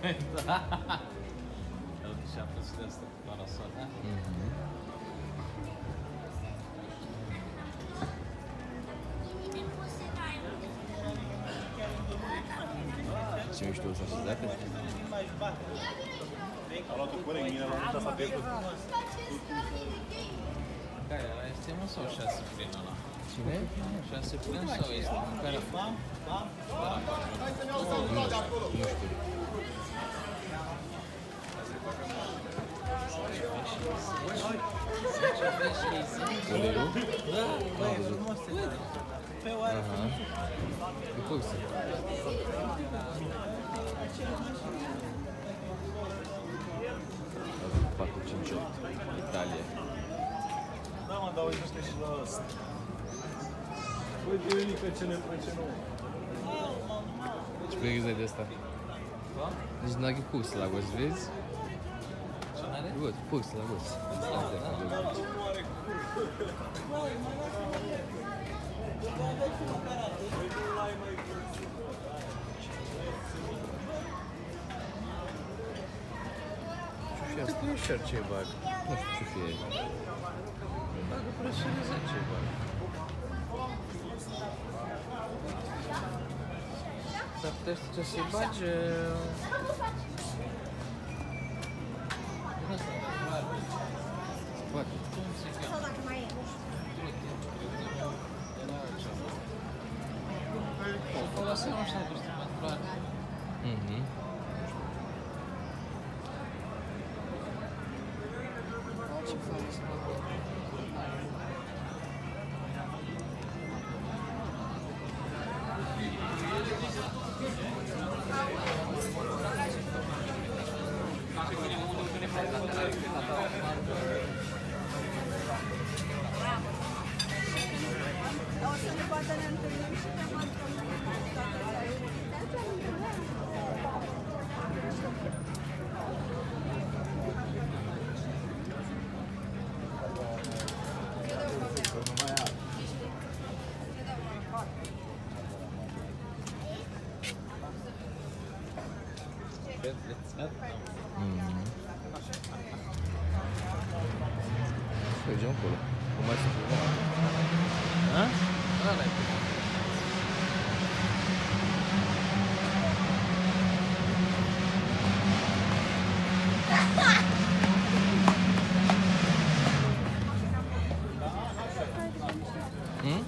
da. El și-a pus de asta cu parasola. Ce mișto să se date? A luat-o cu Regina, l-am uitat să pierdut. Care era? Este mă sau șase plin ăla? Cine? Șase plin sau este? Care? Nu știu. Uleiul? Da, e frumos. Aha. E pulsă. Azi 458. Italia. Da, mă, dar uite și la ăsta. Băi, Viorica, ce ne place nouă. Ce pregăteai de asta? Deci nu are pulsă la gos, Acționare? Văd, curs, la curs. Și asta e șar ce bag. Nu știu ce fie. Bag o prășină 10 bag. S-ar putea să se bage... Din ăsta, Poate. cum se cheamă? Sau dacă It's not. Mm. Ceva. Și folosim așa cu stimulatoare. Mhm. Ce folosim acolo? O să ne poată ne întâlnim și pe balcon. Mhm. Mergem acolo. Cum mai sunt Hã? Ăla e Hum?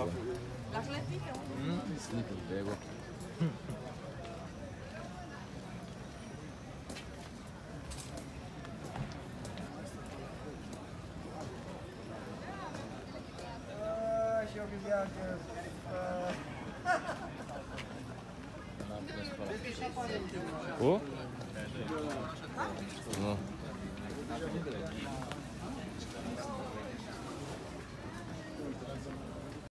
capo. Las lentitas. Mm, sí, prego. Oh? No.